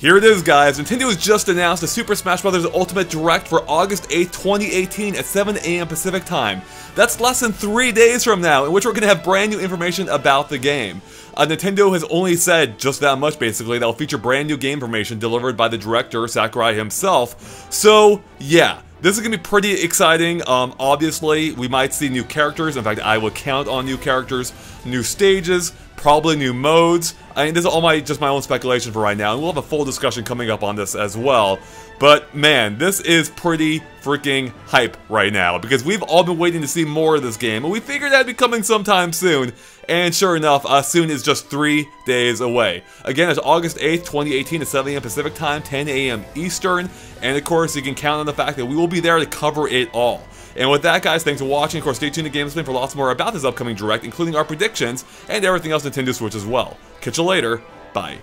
Here it is guys, Nintendo has just announced the Super Smash Bros. Ultimate Direct for August 8, 2018 at 7am Pacific Time. That's less than 3 days from now, in which we're going to have brand new information about the game. Uh, Nintendo has only said just that much basically, that'll feature brand new game information delivered by the director, Sakurai himself, so yeah. This is going to be pretty exciting. Um, obviously, we might see new characters. In fact, I would count on new characters, new stages, probably new modes. I mean, this is all my just my own speculation for right now, and we'll have a full discussion coming up on this as well. But man, this is pretty freaking hype right now because we've all been waiting to see more of this game, and we figured that'd be coming sometime soon. And sure enough, uh, soon is just three days away. Again, it's August 8th, 2018 at 7 a.m. Pacific Time, 10 a.m. Eastern. And of course, you can count on the fact that we will be there to cover it all. And with that, guys, thanks for watching. Of course, stay tuned to GameXplain for lots more about this upcoming Direct, including our predictions and everything else Nintendo Switch as well. Catch you later. Bye.